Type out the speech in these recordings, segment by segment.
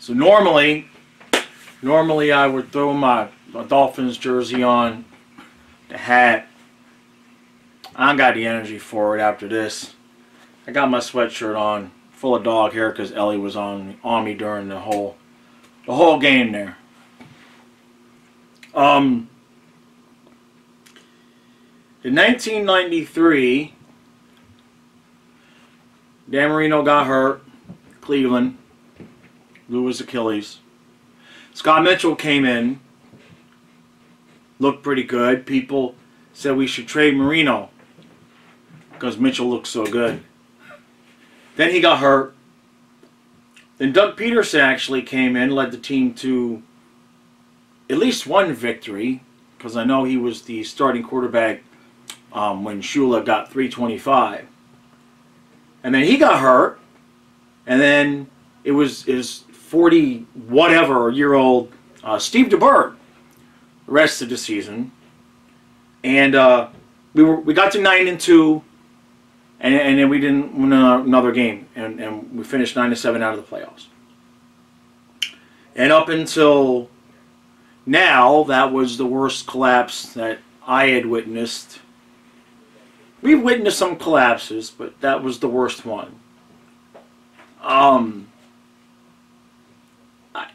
So normally, normally I would throw my, my Dolphins jersey on, the hat. I don't got the energy for it after this. I got my sweatshirt on, full of dog hair because Ellie was on on me during the whole the whole game there. Um, in 1993, Dan Marino got hurt, Cleveland, blew his Achilles. Scott Mitchell came in, looked pretty good. People said we should trade Marino because Mitchell looked so good. Then he got hurt. Then Doug Pederson actually came in, led the team to at least one victory, because I know he was the starting quarterback um, when Shula got 325. And then he got hurt, and then it was his 40 whatever year old uh, Steve DeBerg the rest of the season. And uh, we were we got to nine and two, and, and then we didn't win another game, and, and we finished nine to seven out of the playoffs. And up until now, that was the worst collapse that I had witnessed. We've witnessed some collapses, but that was the worst one. Um, I,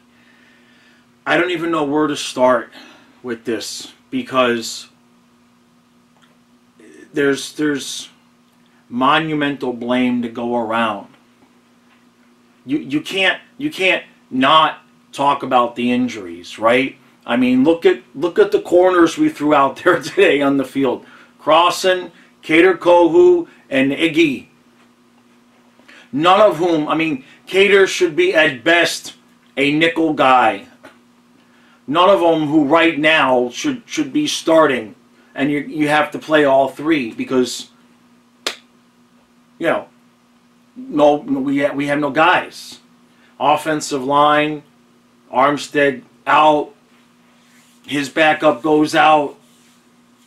I don't even know where to start with this because there's there's monumental blame to go around. You you can't you can't not talk about the injuries, right? I mean, look at look at the corners we threw out there today on the field. Crossen, Kader Kohou, and Iggy. None of whom, I mean, Kader should be at best a nickel guy. None of them who right now should should be starting, and you you have to play all three because you know no we have, we have no guys. Offensive line, Armstead out, his backup goes out.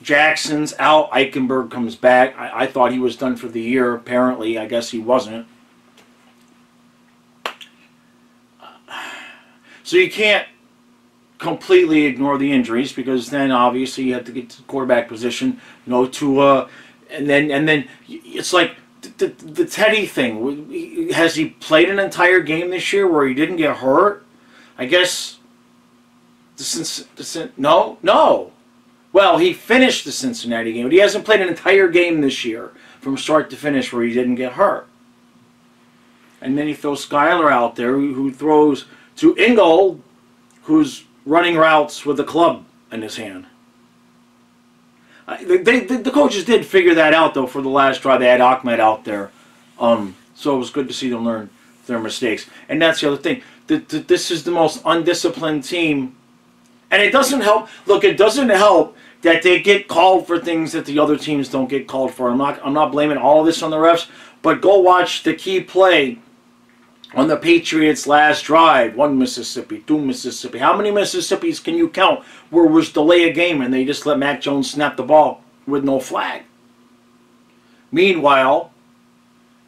Jackson's out. Eichenberg comes back. I, I, thought he was done for the year. Apparently, I guess he wasn't. So you can't completely ignore the injuries because then obviously you have to get to the quarterback position, no Tua, and then and then it's like the, the, the Teddy thing. Has he played an entire game this year where he didn't get hurt? I guess the, the, no, no. Well, he finished the Cincinnati game, but he hasn't played an entire game this year from start to finish where he didn't get hurt. And then he throws Skylar out there, who, who throws to Ingold, who's running routes with a club in his hand. Uh, they, they, the coaches did figure that out, though, for the last drive. They had Ahmed out there. Um, so it was good to see them learn their mistakes. And that's the other thing. The, the, this is the most undisciplined team and it doesn't help. Look, it doesn't help that they get called for things that the other teams don't get called for. I'm not I'm not blaming all of this on the refs, but go watch the key play on the Patriots' last drive. One Mississippi, two Mississippi. How many Mississippis can you count where was delay a game and they just let Mac Jones snap the ball with no flag? Meanwhile,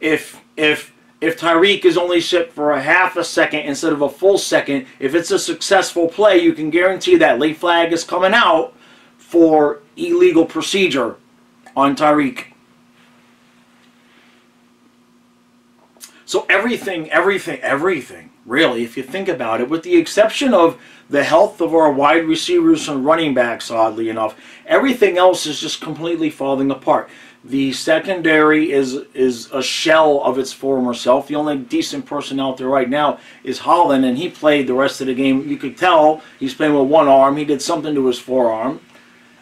if if if Tyreek is only shipped for a half a second instead of a full second, if it's a successful play, you can guarantee that late flag is coming out for illegal procedure on Tyreek. So everything, everything, everything, really, if you think about it, with the exception of the health of our wide receivers and running backs, oddly enough, everything else is just completely falling apart. The secondary is is a shell of its former self. The only decent person out there right now is Holland, and he played the rest of the game. You could tell he's playing with one arm. He did something to his forearm.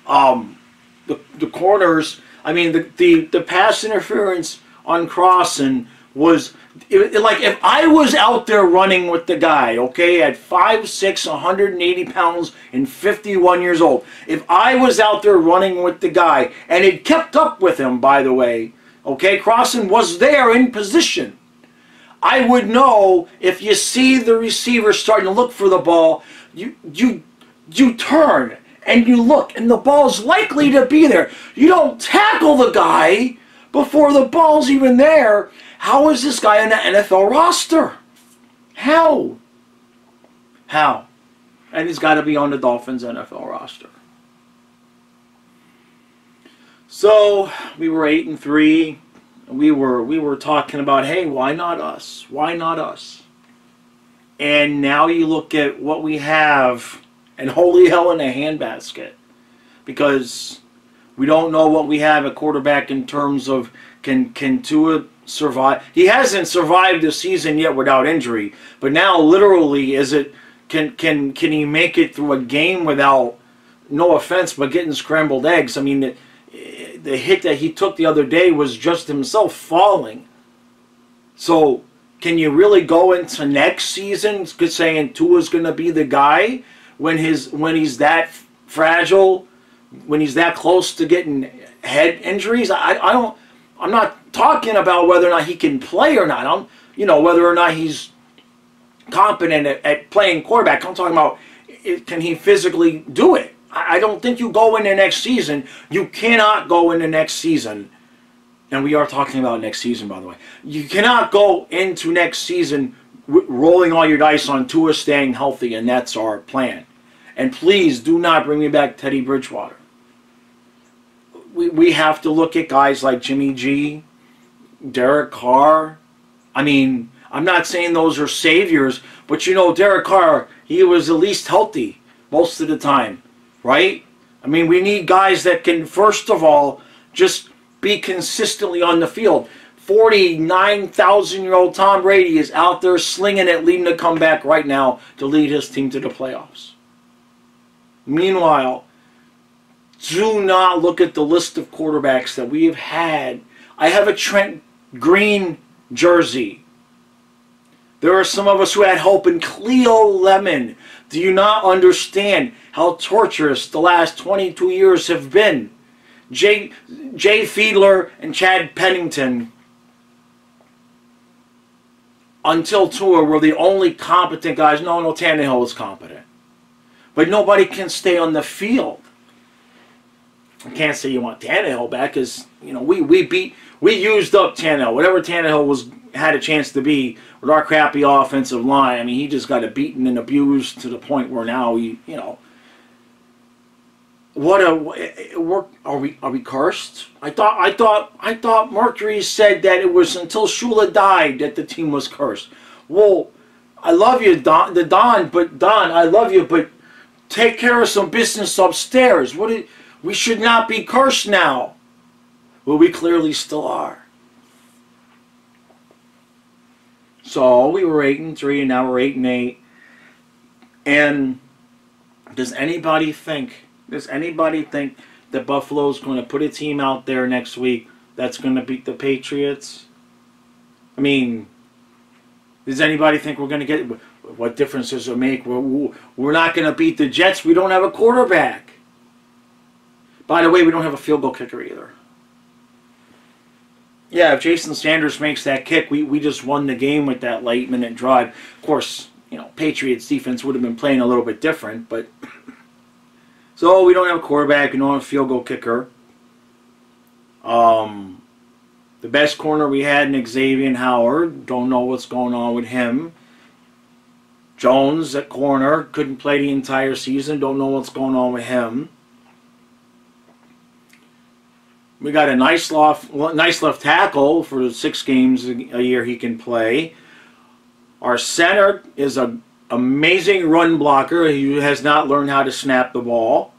Um, the the corners. I mean, the the, the pass interference on Crossen was it, like if I was out there running with the guy, okay, at 5'6", 180 pounds, and 51 years old, if I was out there running with the guy, and it kept up with him, by the way, okay, Crossen was there in position, I would know if you see the receiver starting to look for the ball, you, you, you turn and you look, and the ball's likely to be there. You don't tackle the guy before the ball's even there how is this guy on the NFL roster? How? How? And he's got to be on the Dolphins NFL roster. So we were eight and three. We were we were talking about, hey, why not us? Why not us? And now you look at what we have, and holy hell in a handbasket, because we don't know what we have at quarterback in terms of can can Tua survive? He hasn't survived the season yet without injury, but now literally, is it can can can he make it through a game without? No offense, but getting scrambled eggs. I mean, the, the hit that he took the other day was just himself falling. So can you really go into next season saying Tua's going to be the guy when his when he's that fragile, when he's that close to getting head injuries? I, I don't. I'm not talking about whether or not he can play or not. I'm you know whether or not he's competent at, at playing quarterback. I'm talking about can he physically do it? I, I don't think you go in the next season. You cannot go in the next season and we are talking about next season, by the way. You cannot go into next season rolling all your dice on Tua staying healthy, and that's our plan. And please do not bring me back Teddy Bridgewater. We, we have to look at guys like Jimmy G, Derek Carr. I mean, I'm not saying those are saviors, but you know, Derek Carr, he was at least healthy most of the time, right? I mean, we need guys that can, first of all, just be consistently on the field. 49,000 year old Tom Brady is out there slinging it, leading a comeback right now to lead his team to the playoffs. Meanwhile, do not look at the list of quarterbacks that we have had. I have a Trent Green jersey. There are some of us who had hope in Cleo Lemon. Do you not understand how torturous the last 22 years have been? Jay, Jay Fiedler and Chad Pennington until Tua were the only competent guys. No, no, Tannehill was competent. But nobody can stay on the field. I can't say you want Tannehill back because, you know, we, we beat, we used up Tannehill. Whatever Tannehill was had a chance to be with our crappy offensive line. I mean, he just got a beaten and abused to the point where now he, you know, what a work eh, eh, are we are we cursed? I thought I thought I thought Mercury said that it was until Shula died that the team was cursed. Well, I love you, Don, the Don, but Don, I love you, but take care of some business upstairs. What did, we should not be cursed now. Well, we clearly still are. So we were eight and three, and now we're eight and eight. And does anybody think? Does anybody think that Buffalo's going to put a team out there next week that's going to beat the Patriots? I mean, does anybody think we're going to get what difference does it make? We're, we're not going to beat the Jets. We don't have a quarterback. By the way, we don't have a field goal kicker either. Yeah, if Jason Sanders makes that kick, we, we just won the game with that late minute drive. Of course, you know, Patriots defense would have been playing a little bit different, but so we don't have a quarterback. We don't have a field goal kicker. Um, the best corner we had in Xavier Howard. Don't know what's going on with him. Jones at corner. Couldn't play the entire season. Don't know what's going on with him. We got a nice left, nice left tackle for the six games a year he can play. Our center is a amazing run blocker. He has not learned how to snap the ball.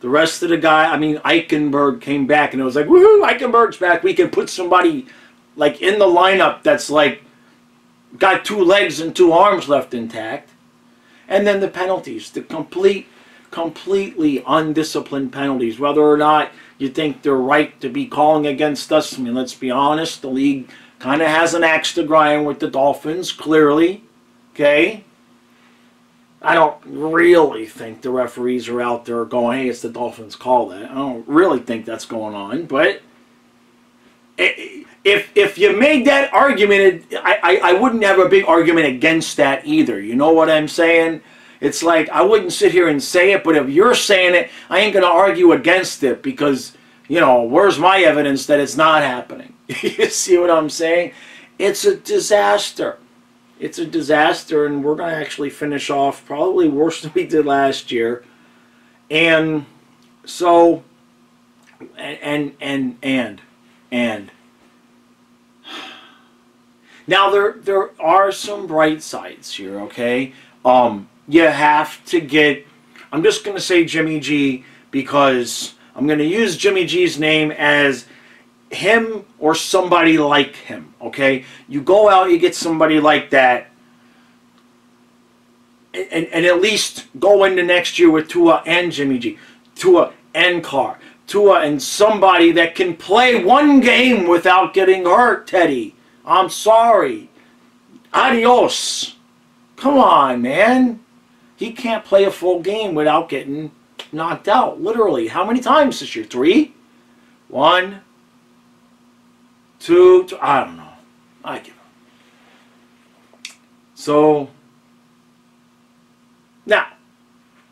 The rest of the guy, I mean, Eichenberg came back and it was like, woohoo, Eichenberg's back. We can put somebody like in the lineup that's like got two legs and two arms left intact. And then the penalties, the complete, completely undisciplined penalties. Whether or not you think they're right to be calling against us, I mean, let's be honest, the league kind of has an axe to grind with the Dolphins, clearly. Okay? I don't really think the referees are out there going, hey, it's the Dolphins call that. I don't really think that's going on. But if if you made that argument, I, I, I wouldn't have a big argument against that either. You know what I'm saying? It's like I wouldn't sit here and say it, but if you're saying it, I ain't going to argue against it because, you know, where's my evidence that it's not happening? you see what I'm saying? It's a disaster. it's a disaster, and we're going to actually finish off probably worse than we did last year. And so, and and and and, now there there are some bright sides here. Okay, um, you have to get. I'm just going to say Jimmy G because I'm going to use Jimmy G's name as him or somebody like him. Okay, you go out, you get somebody like that, and, and at least go into next year with Tua and Jimmy G, Tua and Carr, Tua and somebody that can play one game without getting hurt. Teddy, I'm sorry. Adios. Come on, man. He can't play a full game without getting knocked out. Literally. How many times this year? Three? One? Two? two I don't know. I give up. So, now,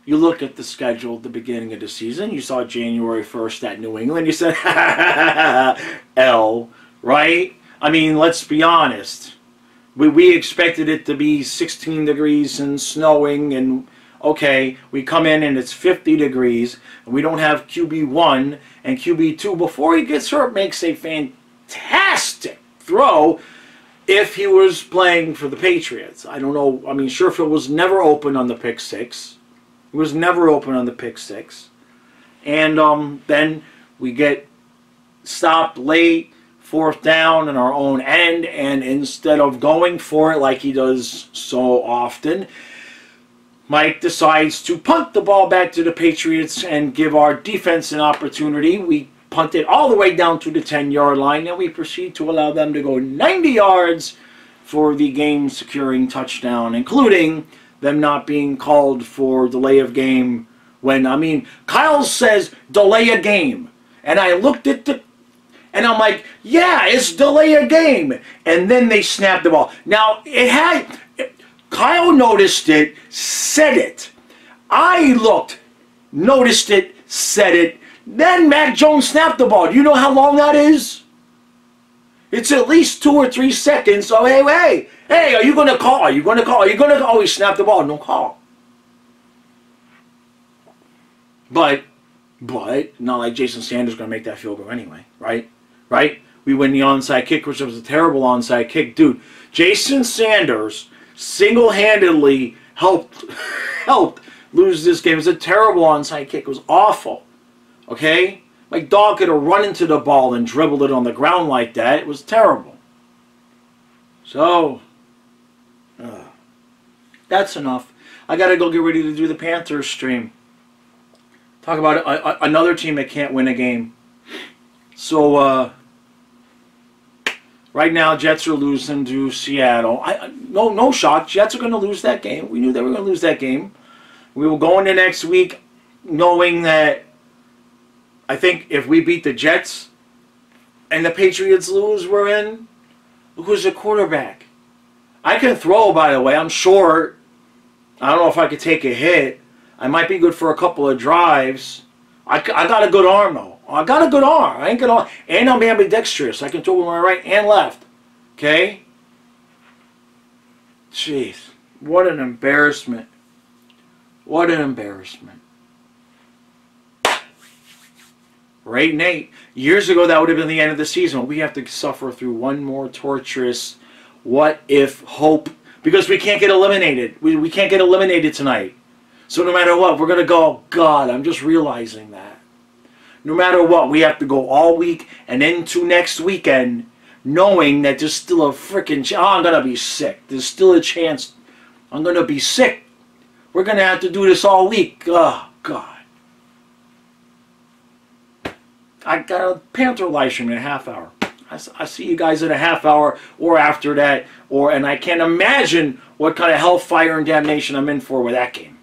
you look at the schedule at the beginning of the season. You saw January 1st at New England. You said, L, right? I mean, let's be honest. We, we expected it to be 16 degrees and snowing and okay, we come in and it's 50 degrees, and we don't have QB1 and QB2 before he gets hurt makes a fantastic throw if he was playing for the Patriots. I don't know. I mean, Sherfield was never open on the pick six. He was never open on the pick six. And um, then we get stopped late, fourth down in our own end, and instead of going for it like he does so often, Mike decides to punt the ball back to the Patriots and give our defense an opportunity. We punt it all the way down to the 10 yard line, and we proceed to allow them to go 90 yards for the game securing touchdown, including them not being called for delay of game when, I mean, Kyle says delay a game. And I looked at the and I'm like, yeah, it's delay a game. And then they snapped the ball. Now, it had, Kyle noticed it, said it. I looked, noticed it, said it. Then Mac Jones snapped the ball. Do you know how long that is? It's at least two or three seconds. So, hey, hey, hey, are you going to call? Are you going to call? Are you going to always oh, snap the ball? No call. But, but, not like Jason Sanders going to make that field goal anyway, right? Right? We win the onside kick, which was a terrible onside kick. Dude, Jason Sanders single-handedly helped helped lose this game. It was a terrible onside kick. It was awful. Okay? My dog could have run into the ball and dribbled it on the ground like that. It was terrible. So, uh, that's enough. I got to go get ready to do the Panthers stream. Talk about a, a, another team that can't win a game. So, uh, Right now, Jets are losing to Seattle. I, no, no shock. Jets are going to lose that game. We knew they were going to lose that game. We will go into next week knowing that I think if we beat the Jets and the Patriots lose, we're in. Who's the quarterback? I can throw, by the way. I'm short. I don't know if I could take a hit. I might be good for a couple of drives. I, I got a good arm, though. I got a good arm. I ain't gonna, and I'm ambidextrous. I can throw with my right and left. Okay? Jeez. What an embarrassment. What an embarrassment. Right, Nate. Years ago, that would have been the end of the season. We have to suffer through one more torturous what if hope because we can't get eliminated. We, we can't get eliminated tonight. So no matter what, we're going to go, oh, God, I'm just realizing that no matter what, we have to go all week and into next weekend knowing that there's still a freaking chance. Oh, I'm going to be sick. There's still a chance I'm going to be sick. We're going to have to do this all week. Oh, God. I got a Panther live stream in a half hour. I, I see you guys in a half hour or after that. or And I can't imagine what kind of hellfire and damnation I'm in for with that game.